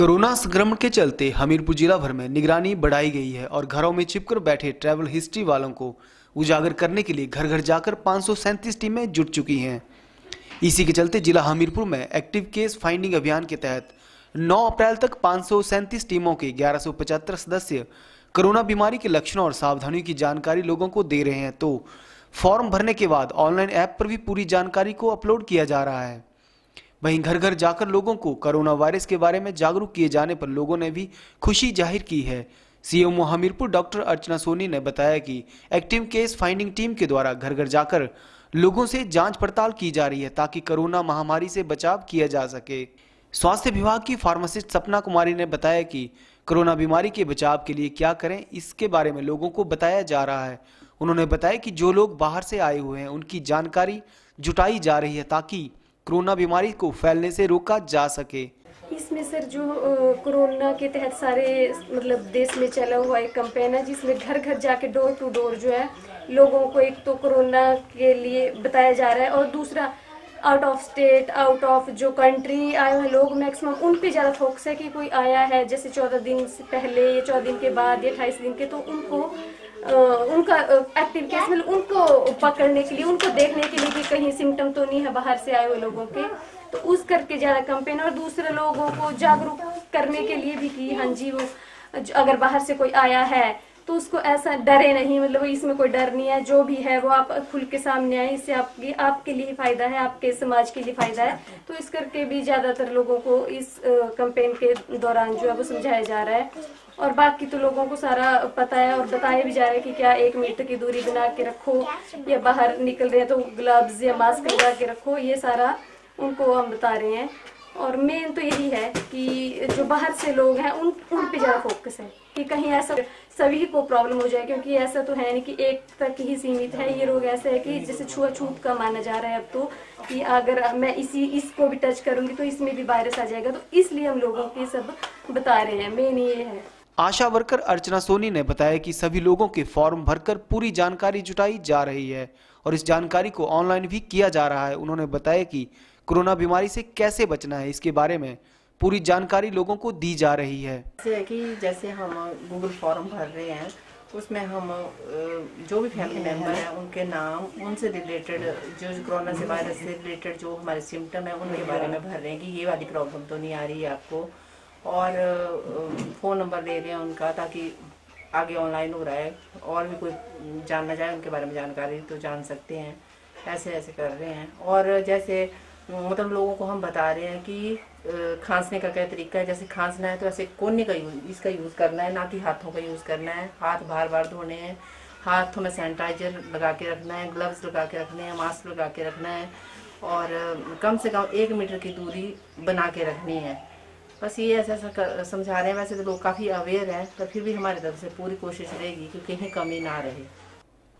Corona संक्रमण के चलते हमीरपुर जिला भर में निगरानी बढ़ाई गई है और घरों में छिपकर बैठे ट्रैवल हिस्ट्री वालों को उजागर करने के लिए घर घर जाकर पाँच सौ सैंतीस टीमें जुट चुकी हैं। इसी के चलते जिला हमीरपुर में एक्टिव केस फाइंडिंग अभियान के तहत 9 अप्रैल तक पाँच सौ सैंतीस टीमों के ग्यारह सदस्य कोरोना बीमारी के लक्षणों और सावधानियों की जानकारी लोगों को दे रहे हैं। तो फॉर्म भरने के बाद ऑनलाइन ऐप पर भी पूरी जानकारी को अपलोड किया जा रहा है। वहीं घर घर जाकर लोगों को कोरोना वायरस के बारे में जागरूक किए जाने पर लोगों ने भी खुशी ज़ाहिर की है। सीएमओ हमीरपुर डॉक्टर अर्चना सोनी ने बताया कि एक्टिव केस फाइंडिंग टीम के द्वारा घर घर जाकर लोगों से जाँच पड़ताल की जा रही है ताकि कोरोना महामारी से बचाव किया जा सके। स्वास्थ्य विभाग की फार्मासिस्ट सपना कुमारी ने बताया कि कोरोना बीमारी के बचाव के लिए क्या करें, इसके बारे में लोगों को बताया जा रहा है। उन्होंने बताया कि जो लोग बाहर से आए हुए हैं, उनकी जानकारी जुटाई जा रही है ताकि कोरोना बीमारी को फैलने से रोका जा सके। इसमें सर जो कोरोना के तहत सारे मतलब देश में चला हुआ एक कंपेन है, जिसमें घर घर जाके डोर टू डोर जो है, लोगों को एक तो कोरोना के लिए बताया जा रहा है और दूसरा out of state out of जो कंट्री आए हुए लोग मैक्सिमम उन पे ज़्यादा फोकस है कि कोई आया है, जैसे चौदह दिन से पहले या चौदह दिन के बाद या अट्ठाईस दिन के तो उनको उनका एक्टिव केस मतलब उनको पकड़ने के लिए उनको देखने के लिए कि कहीं सिम्टम तो नहीं है बाहर से आए हुए लोगों के। तो उस करके ज़्यादा कंपेन और दूसरे लोगों को जागरूक करने के लिए भी कि हाँ जी वो अगर बाहर से कोई आया है तो उसको ऐसा डरे नहीं मतलब इसमें कोई डर नहीं है, जो भी है वो आप खुल के सामने आए, इससे आपकी, आपके लिए फ़ायदा है, आपके समाज के लिए फ़ायदा है। तो इस करके भी ज़्यादातर लोगों को इस कंपेन के दौरान जो है वो समझाया जा रहा है। और बाकी तो लोगों को सारा पता है और बताया भी जा रहा है कि क्या एक मीटर की दूरी बना के रखो, या बाहर निकल रहे हैं तो ग्लव्स या मास्क लगा के रखो, ये सारा उनको हम बता रहे हैं। और मेन तो यही है कि जो बाहर से लोग हैं, उन उन पे ज़्यादा फोकस है कि कहीं ऐसा सभी को प्रॉब्लम हो जाए, क्योंकि ऐसा तो है नहीं कि एक तक ही सीमित है। ये रोग ऐसा है कि जैसे छुआछूत का माना जा रहा है अब तो कि अगर मैं इसी, इसको भी टच करूँगी तो इसमें भी वायरस आ जाएगा। तो इसलिए हम लोगों की सब बता रहे हैं। मेन ये है। आशा वर्कर अर्चना सोनी ने बताया कि सभी लोगों के फॉर्म भरकर पूरी जानकारी जुटाई जा रही है और इस जानकारी को ऑनलाइन भी किया जा रहा है। उन्होंने बताया कि कोरोना बीमारी से कैसे बचना है, इसके बारे में पूरी जानकारी लोगों को दी जा रही है। जैसे कि जैसे हम गूगल फॉर्म भर रहे हैं उसमें हम जो भी फैमिली मेंबर हैं उनके नाम उनसे रिलेटेड जो कोरोना से वायरस से रिलेटेड जो हमारे सिम्टम है उनके बारे में भर रहे हैं कि ये वाली प्रॉब्लम तो नहीं आ रही है आपको। और फ़ोन नंबर दे रहे हैं उनका ताकि आगे ऑनलाइन हो रहा है और भी कोई जानना चाहे उनके बारे में जानकारी तो जान सकते हैं। ऐसे ऐसे कर रहे हैं। और जैसे मतलब लोगों को हम बता रहे हैं कि खांसने का क्या तरीका है? जैसे खांसना है तो ऐसे कोने का यूज़ इसका यूज़ करना है, ना कि हाथों का यूज़ करना है। हाथ बार बार धोने हैं, हाथों में सैनिटाइजर लगा के रखना है, ग्लव्स लगा के रखने हैं, मास्क लगा के रखना है और कम से कम एक मीटर की दूरी बना के रखनी है। बस ये ऐसा ऐसा समझा रहे हैं। वैसे तो लोग काफ़ी अवेयर हैं, पर फिर भी हमारी तरफ़ से पूरी कोशिश रहेगी कि कहीं कमी ना रहे।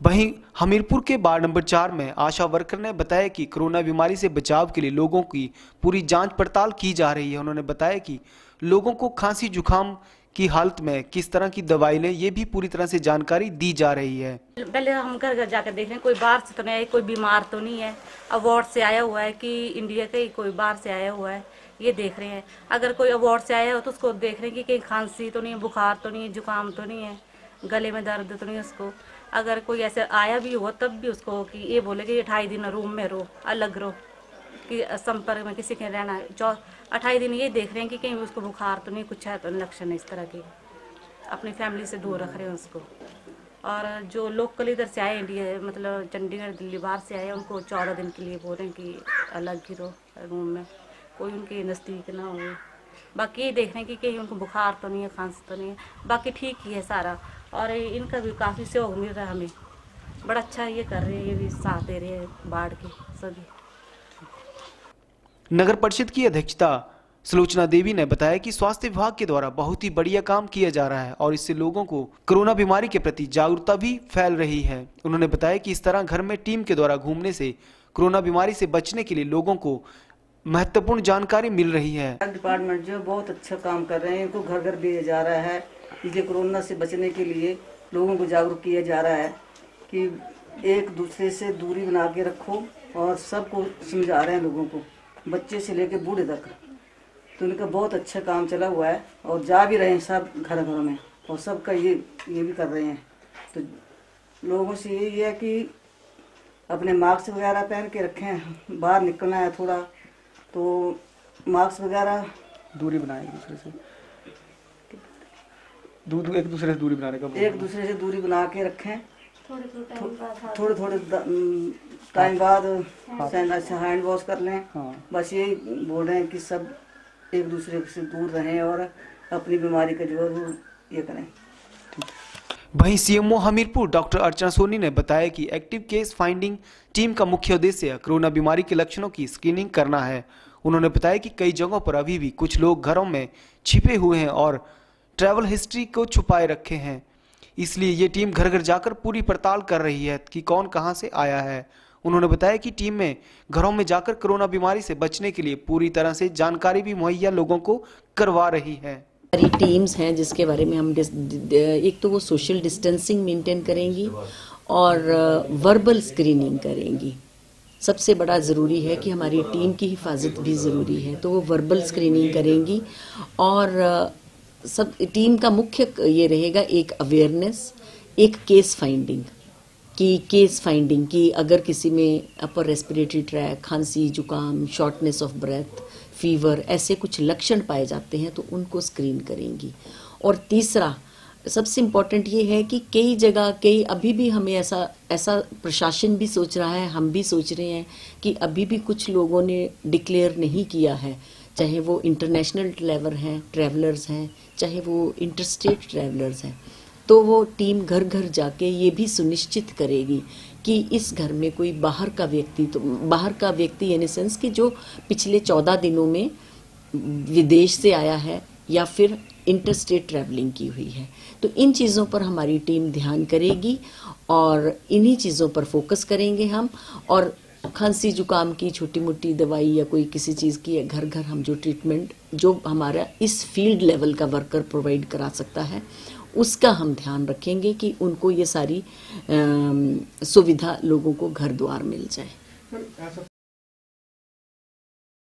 वहीं हमीरपुर के वार्ड नंबर चार में आशा वर्कर ने बताया कि कोरोना बीमारी से बचाव के लिए लोगों की पूरी जाँच पड़ताल की जा रही है। उन्होंने बताया कि लोगों को खांसी जुकाम की हालत में किस तरह की दवाई लें, ये भी पूरी तरह से जानकारी दी जा रही है। पहले हम घर घर जाकर देख रहे हैं, कोई बाहर से तो नहीं कोई बीमार तो नहीं है। अवार्ड से आया हुआ है कि इंडिया का ही कोई बाहर से आया हुआ है, ये देख रहे हैं। अगर कोई अवार्ड से आया हो तो उसको देख रहे हैं कि कहीं खांसी तो नहीं है, बुखार तो नहीं है, जुकाम तो नहीं है, गले में दर्द तो नहीं है उसको। अगर कोई ऐसे आया भी हो, तब भी उसको कि ये बोले कि अठाई दिन रूम में रहो अलग रहो कि संपर्क में किसी के रहना चौ, अठाई दिन ये देख रहे हैं कि कहीं उसको बुखार तो नहीं, कुछ है तो लक्षण इस तरह के। अपनी फैमिली से दूर रख रहे हैं उसको। और जो लोकल इधर से आए इंडिया मतलब चंडीगढ़, दिल्ली बाहर से आए उनको चौदह दिन के लिए बोल रहे हैं कि अलग ही रहो रूम में। कोई उनके नज़दीक ना हो। बाकी ये देख रहे हैं कि कहीं उनको बुखार तो नहीं है, खांसी तो नहीं है। बाकी ठीक ही है सारा। और इनका भी काफ़ी सहयोग मिल रहा है हमें। बड़ा अच्छा ये कर रहे हैं, ये भी साथ दे रहे हैं बाढ़ के सभी। नगर परिषद की अध्यक्षता सुलोचना देवी ने बताया कि स्वास्थ्य विभाग के द्वारा बहुत ही बढ़िया काम किया जा रहा है और इससे लोगों को कोरोना बीमारी के प्रति जागरूकता भी फैल रही है। उन्होंने बताया कि इस तरह घर में टीम के द्वारा घूमने से कोरोना बीमारी से बचने के लिए लोगों को महत्वपूर्ण जानकारी मिल रही है। डिपार्टमेंट जो बहुत अच्छा काम कर रहे हैं। इनको घर घर भेजा जा रहा है। इसलिए कोरोना से बचने के लिए लोगों को जागरूक किया जा रहा है कि एक दूसरे से दूरी बना के रखो और सबको समझा रहे हैं लोगों को, बच्चे से लेकर बूढ़े तक। तो उनका बहुत अच्छा काम चला हुआ है और जा भी रहे हैं सब घर घरों में और सबका ये ये भी कर रहे हैं। तो लोगों से यही है कि अपने मास्क वगैरह पहन के रखें, बाहर निकलना है थोड़ा। तो मास्क वगैरह? दूरी बनाए एक दूसरे से। दू, दू, एक दूसरे से दूरी बनाने का एक दूसरे से दूरी बना के रखें। थोड़े थोड़े टाइम बाद थोड़े टाइम बाद अच्छा हैंड वॉश कर लें। हाँ। बस यही बोल रहे हैं कि सब एक दूसरे से दूर रहें और अपनी बीमारी का जो है वो ये करें। वहीं सीएमओ हमीरपुर डॉक्टर अर्चना सोनी ने बताया कि एक्टिव केस फाइंडिंग टीम का मुख्य उद्देश्य कोरोना बीमारी के लक्षणों की स्क्रीनिंग करना है। उन्होंने बताया कि कई जगहों पर अभी भी कुछ लोग घरों में छिपे हुए हैं और ट्रैवल हिस्ट्री को छुपाए रखे हैं। इसलिए ये टीम घर घर जाकर पूरी पड़ताल कर रही है कि कौन कहाँ से आया है। उन्होंने बताया कि टीम में घरों में जाकर कोरोना बीमारी से बचने के लिए पूरी तरह से जानकारी भी मुहैया लोगों को करवा रही है। सारी टीम्स हैं जिसके बारे में हम एक तो वो सोशल डिस्टेंसिंग मेंटेन करेंगी और वर्बल स्क्रीनिंग करेंगी। सबसे बड़ा ज़रूरी है कि हमारी टीम की हिफाजत भी ज़रूरी है तो वो वर्बल स्क्रीनिंग करेंगी और सब टीम का मुख्य ये रहेगा एक अवेयरनेस एक केस फाइंडिंग कि केस फाइंडिंग की अगर किसी में अपर रेस्पिरेटरी ट्रैक खांसी, जुकाम शॉर्टनेस ऑफ़ ब्रेथ फीवर ऐसे कुछ लक्षण पाए जाते हैं तो उनको स्क्रीन करेंगी। और तीसरा, सबसे इम्पोर्टेंट ये है कि कई जगह, कई अभी भी हमें ऐसा ऐसा प्रशासन भी सोच रहा है, हम भी सोच रहे हैं कि अभी भी कुछ लोगों ने डिक्लेयर नहीं किया है। चाहे वो इंटरनेशनल ट्रैवलर हैं ट्रैवलर्स हैं, चाहे वो इंटरस्टेट ट्रैवलर्स हैं तो वो टीम घर घर जाके ये भी सुनिश्चित करेगी कि इस घर में कोई बाहर का व्यक्ति तो बाहर का व्यक्ति इन सेंस कि जो पिछले चौदह दिनों में विदेश से आया है या फिर इंटरस्टेट ट्रैवलिंग की हुई है। तो इन चीज़ों पर हमारी टीम ध्यान करेगी और इन्हीं चीज़ों पर फोकस करेंगे हम और खांसी जुकाम की छोटी मोटी दवाई या कोई किसी चीज़ की घर घर हम जो ट्रीटमेंट जो हमारा इस फ़ील्ड लेवल का वर्कर प्रोवाइड करा सकता है उसका हम ध्यान रखेंगे कि उनको ये सारी सुविधा लोगों को घर द्वार मिल जाए। ऐसा